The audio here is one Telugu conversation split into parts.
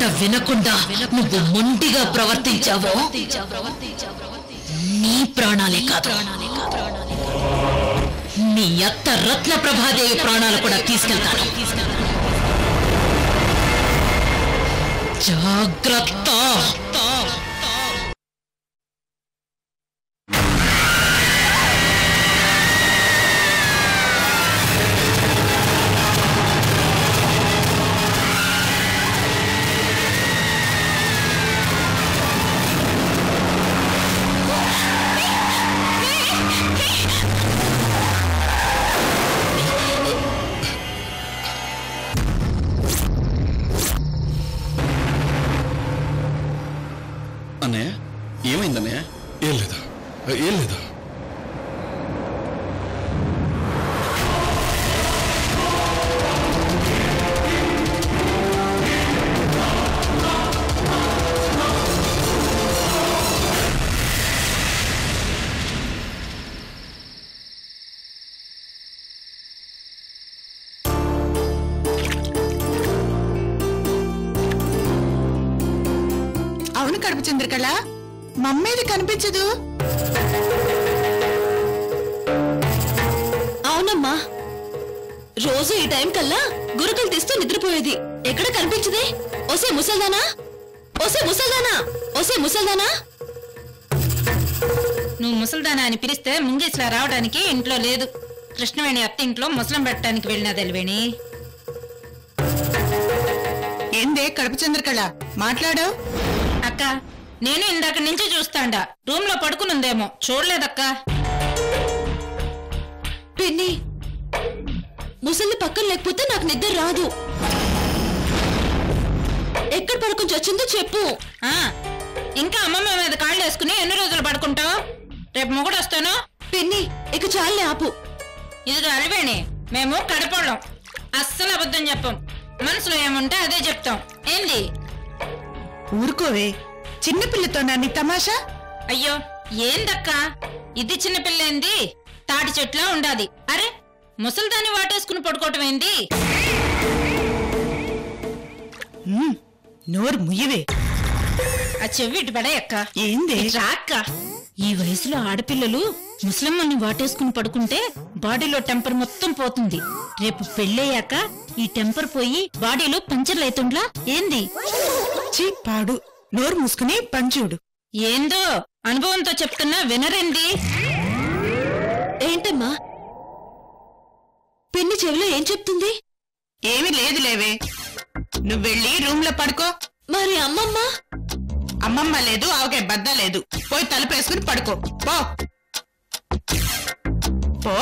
మాట వినకుండా నువ్వు మొండిగా ప్రవర్తించావో నీ ప్రాణాలే కాదు. నీ అత్త రత్న ప్రభాదేవి ప్రాణాలు కూడా తీసుకెళ్తాను. జాగ్రత్త. అన్నయ్య ఏమైందన్నయ్య? ఏం లేదా? ఏం లేదా? అవునమ్మా రోజు ఈ టైం కల్లా గురుకలు తీస్తూ నిద్రపోయేది. ఎక్కడ కనిపించదే? ఒసే ముసల్దానా? ఒసే ముసల్దానా? ఒసే ముసల్దానా? నువ్వు ముసల్దానా అని పిలిస్తే ముంగేసిలా రావడానికి ఇంట్లో లేదు. కృష్ణవేణి అత్త ఇంట్లో ముసలం పెట్టడానికి వెళ్ళినది ఎలివేణి ఏందే కడుపు చంద్రకళ? మాట్లాడావు? అక్క నేను ఇందాక నుంచి చూస్తాండా. రూమ్లో పడుకునుందేమో. చూడలేదక్క. పిన్ని ముసలి పక్కన లేకపోతే నాకు నిద్ర రాదు. ఎక్కడ పడుకుని వచ్చిందో చెప్పు. ఆ ఇంకా అమ్మమ్మ మీద కాళ్ళు వేసుకుని ఎన్ని రోజులు పడుకుంటావు? రేపు మొగుడు వస్తాను. పిన్ని ఇక చాలే ఆపు. ఇదిగో అలివేణి మేము కడపడం అస్సలు అబద్ధం చెప్పం. మనసులో ఏముంటే అదే చెప్తాం. ఏంది? ఊరుకోవే. చిన్నపిల్లతో నీ తమాషా? అయ్యో ఏందక్క? ఇది చిన్నపిల్ల ఏంది? తాటి చెట్లా ఉండాది. అరే ముసల్దాన్ని వాటేసుకుని పడుకోవటం ఏంది? నోరు ముయ్యవే. ఆ చెవి ఇటు పడే అక్క. ఏందే? ఇట్రా అక్క. ఈ వయసులో ఆడపిల్లలు ముసలమ్మల్ని వాటేసుకుని పడుకుంటే బాడీలో టెంపర్ మొత్తం పోతుంది. రేపు పెళ్ళయ్యాక ఈ టెంపర్ పోయి బాడీలో పంచర్లు అవుతుండ్లా ఏంది? పాడు. నోరు మూసుకుని పంచూడు ఏందో అనుభవంతో చెప్తున్నా వినరేంది? ఏంటమ్మా? పిన్ని చెవిలో ఏం చెప్తుంది? ఏమీ లేదు లేవే. నువ్వు వెళ్ళి రూమ్లో పడుకో. మరి అమ్మమ్మ? అమ్మమ్మ లేదు ఆవకాయ బద్ద లేదు. పోయి తలుపేసుకుని పడుకో. పో. పో.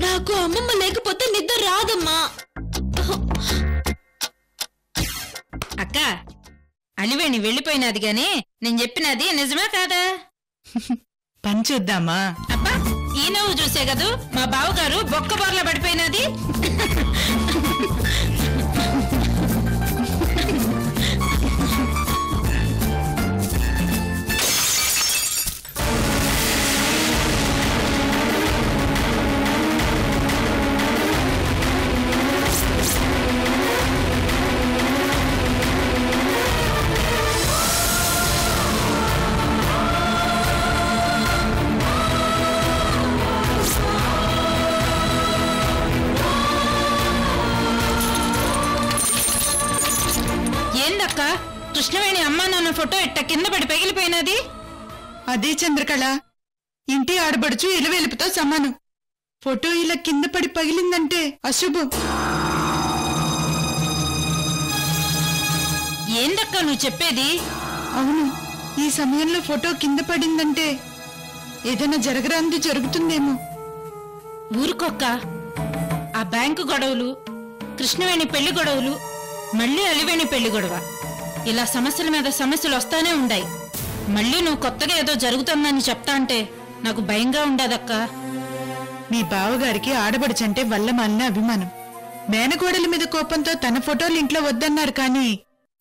నాకు అమ్మమ్మ లేకపోతే నిద్ర రాదమ్మా. అక్క అలివేణి వెళ్ళిపోయినది గాని నేను చెప్పినది నిజమా కాదా? పని చూద్దామా? ఈ నవ్వు చూసే కదూ? మా బావగారు బొక్క బొర్ల పడిపోయినది. పగిలిపోయినది అదే చంద్రకళ. ఇంటి ఆడబడుచు ఇలవెలుపుతో సమానం. ఫోటో ఇలా కింద పడి పగిలిందంటే అశుభం. ఏందక్క నువ్వు చెప్పేది? అవును ఈ సమయంలో ఫోటో కింద పడిందంటే ఏదైనా జరగరాంది జరుగుతుందేమో. ఊరుకోక్క. ఆ బ్యాంకు గొడవలు కృష్ణవేణి పెళ్ళి గొడవలు మళ్ళీ అలివేణి పెళ్ళి గొడవ. ఇలా సమస్యల మీద సమస్యలు వస్తానే ఉండాయి. మళ్ళీ నువ్వు కొత్తగా ఏదో జరుగుతుందని చెప్తా అంటే నాకు భయంగా ఉండదక్క. మీ బావగారికి ఆడబడుచంటే వల్లమాలిన అభిమానం. మేనగోడల మీద కోపంతో తన ఫోటోలు ఇంట్లో వద్దన్నారు కానీ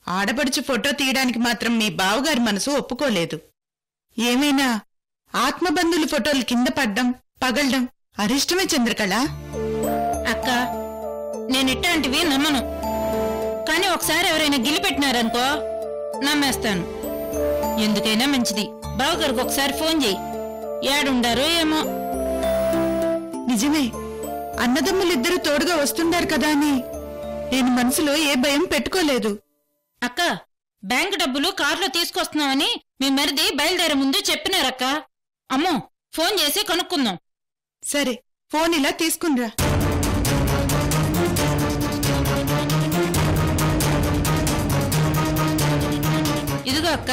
ఆడబడుచు ఫోటో తీయడానికి మాత్రం మీ బావగారి మనసు ఒప్పుకోలేదు. ఏమైనా ఆత్మబంధువుల ఫోటోలు కింద పడ్డం పగలడం అరిష్టమే చంద్రకళ? అక్క నేను ఇట్లాంటివి నమ్మను. కానీ ఒకసారి ఎవరైనా గిల్లి పెట్టినారనుకో నమ్మేస్తాను. ఎందుకైనా మంచిది. బావగారికి ఒకసారి ఫోన్ చేయి. ఏడుండారో ఏమో. నిజమే. అన్నదమ్ములిద్దరూ తోడుగా వస్తుండారు కదా అని. నేను మనసులో ఏ భయం పెట్టుకోలేదు. అక్క బ్యాంక్ డబ్బులు కారులో తీసుకొస్తున్నామని మీ మరిది బయలుదేరే ముందు చెప్పినారక్క. అమ్మో ఫోన్ చేసి కనుక్కుందాం. సరే ఫోన్ ఇలా తీసుకునిరా. అక్క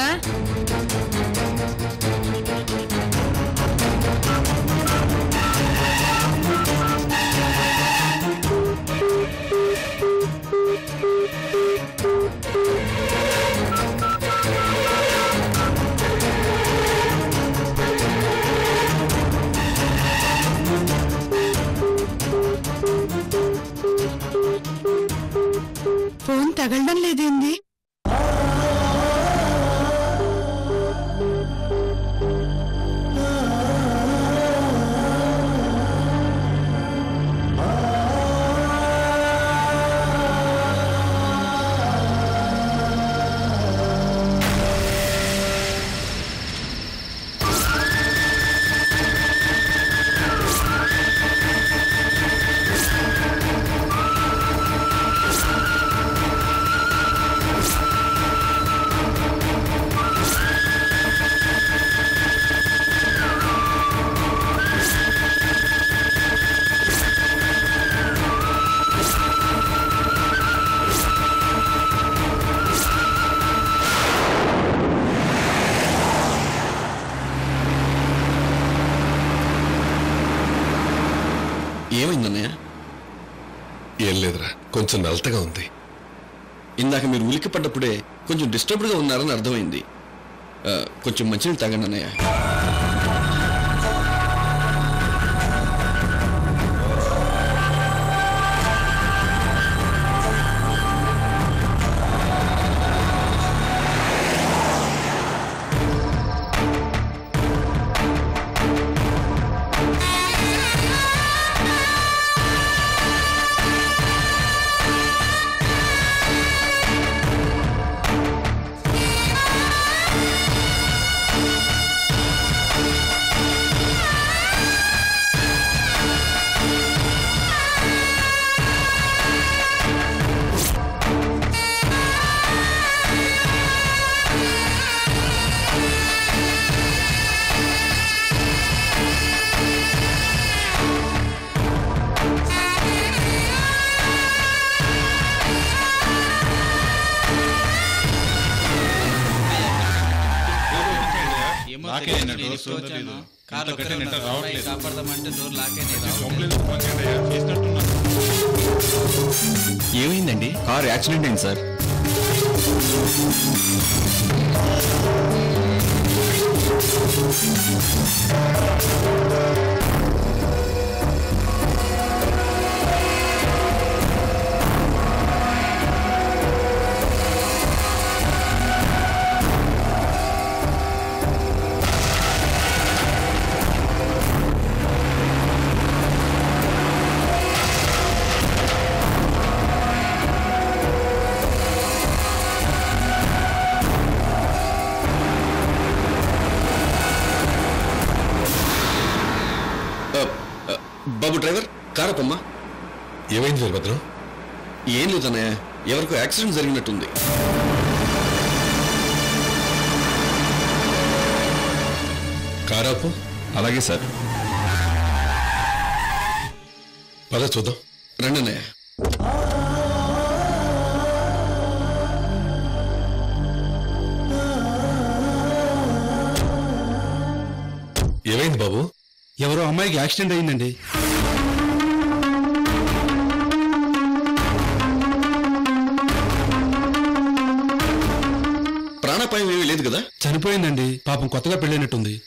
కలతగా ఉంది. ఇందాక మీరు ఉలికి పడ్డప్పుడే కొంచెం డిస్టర్బ్డ్గా ఉన్నారని అర్థమైంది. కొంచెం మంచిని తాగండి అన్నయ్య. ఏమైందండి? కార్ యాక్సిడెంట్ అయింది సార్. కారపమ్మా. ఏమైంది వీరభద్రం? ఏం లేదన్నయ్య ఎవరికో యాక్సిడెంట్ జరిగినట్టుంది. కారాపు? అలాగే సార్. పద చూద్దాం. రండి అన్నయ్య. ఏమైంది బాబు? ఎవరో అమ్మాయికి యాక్సిడెంట్ అయిందండి. కదా? చనిపోయిందండి. పాపం కొత్తగా పెళ్ళైనట్టుంది.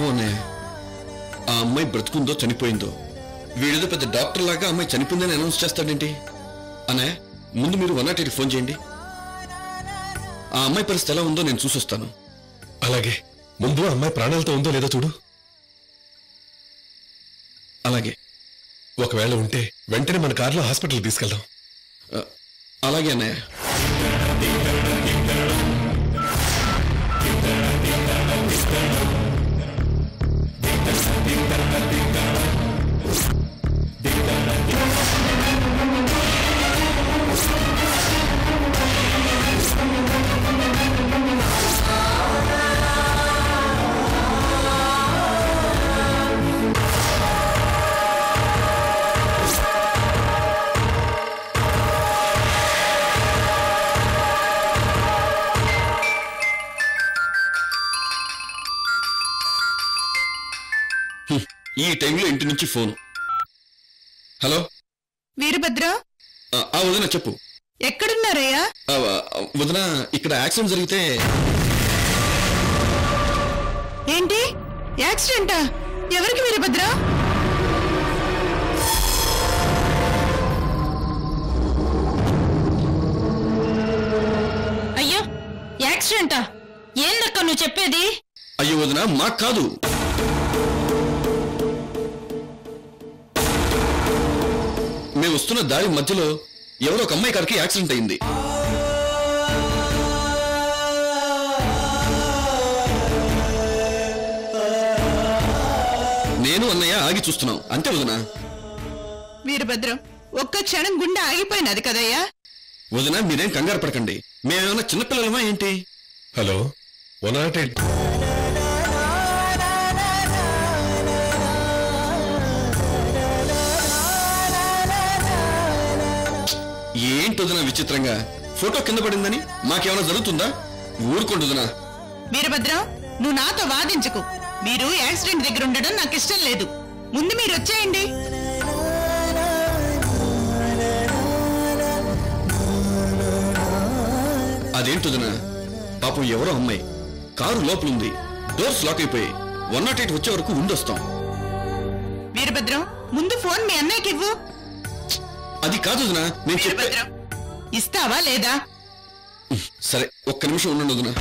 పాపం అన్నయ్య ఆ అమ్మాయి బ్రతుకుందో చనిపోయిందో. వీడేదో పెద్ద డాక్టర్ లాగా అమ్మాయి చనిపోయిందని అనౌన్స్ చేస్తాడేంటి? అన్నయ్య ముందు మీరు వన్ నాట్ ఫోన్ చేయండి. ఆ అమ్మాయి పరిస్థితి ఎలా ఉందో నేను చూసొస్తాను. అలాగే. ముందు అమ్మాయి ప్రాణాలతో ఉందో లేదో చూడు. అలాగే. ఒకవేళ ఉంటే వెంటనే మన కారులో హాస్పిటల్ తీసుకెళ్దాం. అలాగే అన్నయ్య. టైంలో ఇంటి నుంచి ఫోన్. హలో? వీరభద్ర ఆ, వదిన చెప్పు. ఎక్కడున్నారయ్యా? ఆ, వదిన ఇక్కడ యాక్సిడెంట్ జరిగితే ఏంటి? యాక్సిడెంటా? ఎవరికి వీరభద్ర అయ్యో యాక్సిడెంటా? ఏందక్క నువ్వు చెప్పేది? అయ్యో వదిన మాకు కాదు. మేము వస్తున్న దారి మధ్యలో ఎవరో ఒక అమ్మాయి కారికి యాక్సిడెంట్ అయింది. నేను అన్నయ్య ఆగి చూస్తున్నాం. అంతే వదిన. వీరభద్రం ఒక్క క్షణం గుండె ఆగిపోయినది కదయ్యా? వదిన మీరేం కంగారు పడకండి. మేమేమన్నా చిన్నపిల్లలమా ఏంటి? హలో వన్ నాట్ ఎయిట్ ఏంటి వదిన విచిత్రంగా? ఫోటో కింద పడిందని మాకేమైనా జరుగుతుందా? ఊరుకోండి వదినా వీరభద్రం నువ్వు నాతో వాదించకు. మీరు యాక్సిడెంట్ దగ్గర ఉండడం నాకు ఇష్టం లేదు. ముందు మీరు వచ్చేయండి అదేంటుదన? పాపం ఎవరో అమ్మాయి. కారు లోపలుంది. డోర్స్ లాక్ అయిపోయి వన్ నాట్ ఎయిట్ వచ్చే వరకు ఉండొస్తాం వీరభద్రం ముందు ఫోన్ మీ అన్నయ్యకి ఇవ్వు అది కాదు వదినా నేను చెప్పే ఇస్తావా లేదా? సరే ఒక్క నిమిషం ఉండండి వదినా.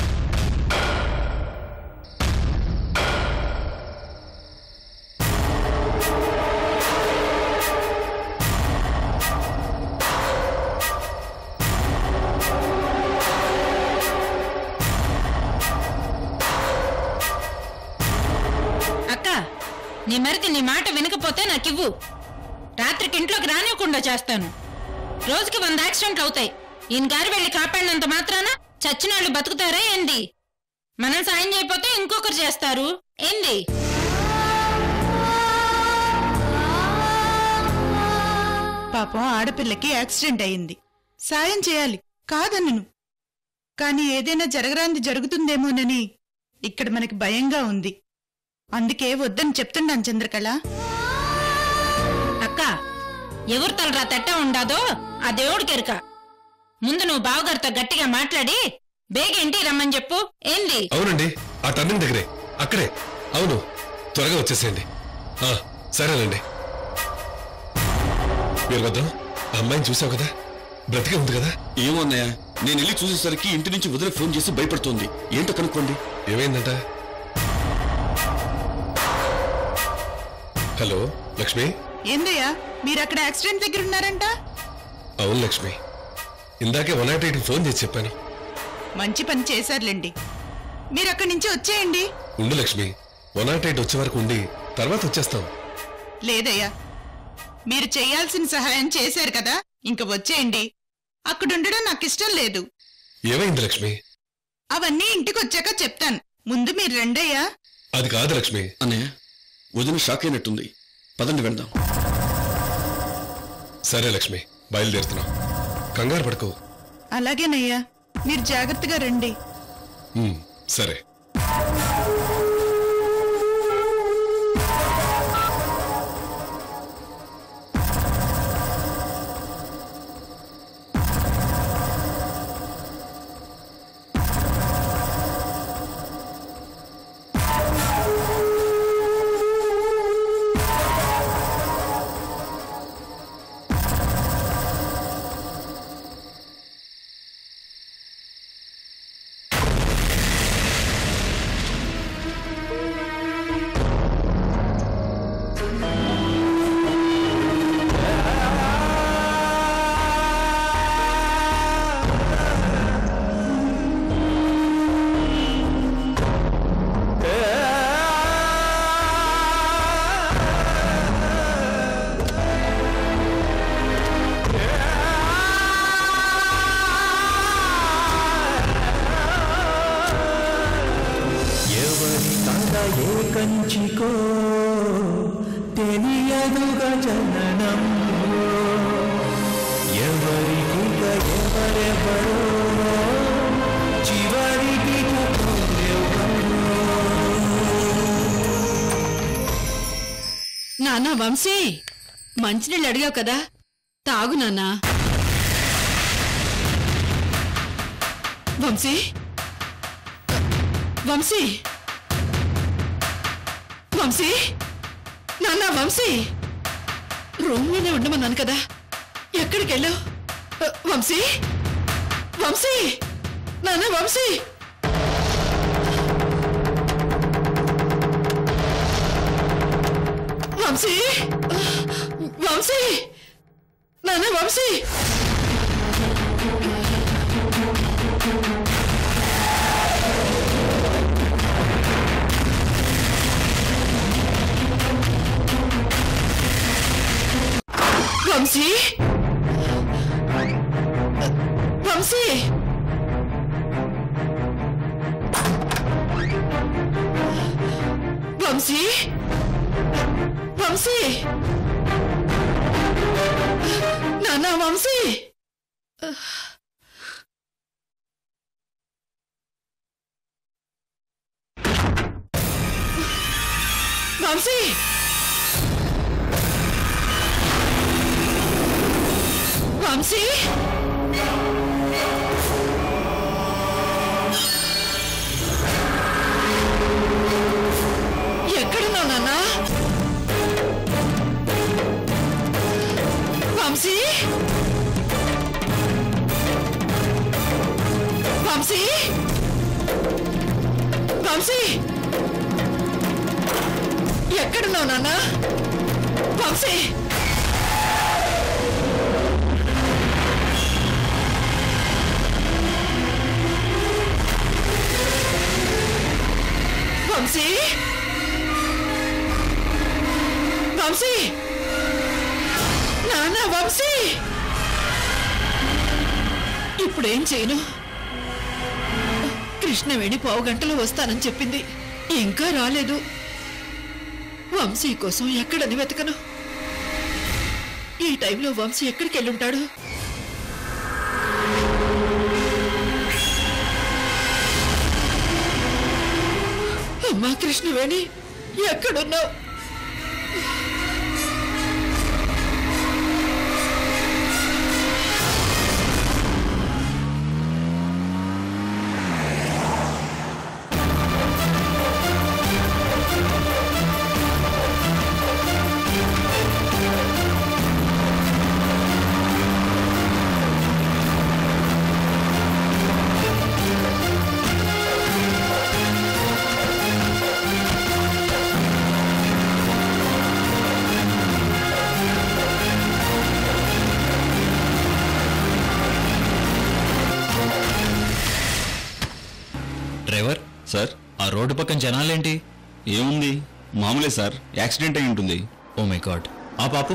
అక్క నీ మరిది నీ మాట వినకపోతే నాకివ్వు. రానివ్వకుండా చేస్తాను. రోజుకి వంద యాక్సిడెంట్లు అవుతాయి. ఈయన గారి వెళ్ళి కాపాడినంత మాత్రాన చచ్చిన వాళ్ళు బతుకుతారా ఏంది? మనం సాయం చేయకపోతే ఇంకొకరు చేస్తారు. ఏంది? పాపం ఆడపిల్లకి యాక్సిడెంట్ అయింది. సాయం చేయాలి. కాదనను కానీ ఏదైనా జరగరాంది జరుగుతుందేమోనని ఇక్కడ మనకి భయంగా ఉంది. అందుకే వద్దని చెప్తున్నాను చంద్రకళ. ఎవరు తలరా తెట్ట ఉండాదో ఆ దేవుడికి ఎరుక ముందు నువ్వు బావగారితో గట్టిగా మాట్లాడి బేగ ఇంటికి రమ్మని చెప్పు. ఏంది? అవునండి ఆ టర్నింగ్ దగ్గరే అక్కడే. అవును త్వరగా వచ్చేసేయండి. ఆ, సరేనండి. వీరభద్రం ఆ అమ్మాయిని చూసావు కదా? బ్రతికే ఉంది కదా? ఏమో అన్నయ్య నేను వెళ్ళి చూసేసరికి ఇంటి నుంచి వదిన ఫోన్ చేసి భయపడుతోంది. ఏంటో కనుక్కోండి. ఏమైందంట? హలో లక్ష్మి? ఏందయ్యా? మీరు అక్కడ యాక్సిడెంట్ దగ్గర ఉన్నారంట అవును లక్ష్మి. ఇందాకే వన్ నాట్ ఎయిట్ ఫోన్ చేసి చెప్పాను. మంచి పని చేశారులేండి. మీరు అక్కడి నుంచి వచ్చేయండి. ఉండు లక్ష్మి. వన్ నాట్ ఎయిట్ వచ్చే వరకు ఉండి తర్వాత వచ్చేస్తాం. లేదయ్యా. మీరు చేయాల్సిన సహాయం చేశారు కదా ఇంక వచ్చేయండి. అక్కడుండడం నాకు ఇష్టం లేదు. ఏమైంది లక్ష్మి? అవన్నీ ఇంటికి వచ్చాక చెప్తాను. ముందు మీరు రండయ్యా. అది కాదు లక్ష్మి. అన్నయ్య వదిన షాక్ అయినట్టుంది. పదండి వెళ్దాం. సరే లక్ష్మి బయలుదేరుతున్నాం. కంగారు పడుకో. అలాగేనయ్యా మీరు జాగ్రత్తగా రండి. ఉమ్, సరే. కంచికో తెలియదుగా జననం ఎవరికి ఎవరెవరో చివరికి నాన్న వంశీ మంచినీళ్ళు అడిగావు కదా. తాగు నాన్న వంశీ వంశీ. వంశీ! నాన్న వంశీ! రూమ్లోనే ఉండమన్నాను కదా. ఎక్కడికి వెళ్ళావు? వంశీ! వంశీ! నాన్న వంశీ! వంశీ! వంశీ! నాన్న వంశీ! వంశీ వంశీ వంశీ వంశీ నాన్న వంశీ వంశీ వంశీ? ఎక్కడున్నావు నాన్న? వంశీ? వంశీ? వంశీ? ఎక్కడున్నావు నాన్న? వంశీ? వంశీ? వంశీ? నాన్న వంశీ? ఇప్పుడేం చేయను? కృష్ణవేణి పావు గంటలో వస్తానని చెప్పింది. ఇంకా రాలేదు. వంశీ కోసం ఎక్కడని వెతకను? ఈ టైంలో వంశీ ఎక్కడికి వెళ్ళుంటాడు కృష్ణవేణి ఎక్కడున్నావు? సార్ ఆ రోడ్డు పక్కన జనాలేంటి? ఏముంది? మామూలే సార్ యాక్సిడెంట్ అయి ఉంటుంది ఓ మై గాడ్. ఆ పాపు.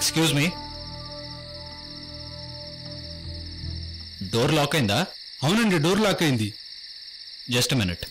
ఎక్స్క్యూజ్ మీ డోర్ లాక్ అయిందా? అవునండి డోర్ లాక్ అయింది. Just minute